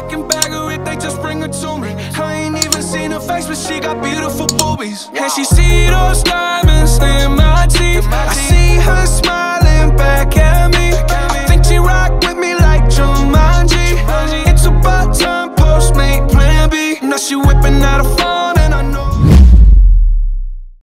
I can bag her if they just bring her to me. I ain't even seen her face, but she got beautiful boobies. And she see those diamonds in my teeth. I see her smiling back at me. Think she rock with me like Jumanji. It's about time, Postmate Plan B. Now she whipping out a phone.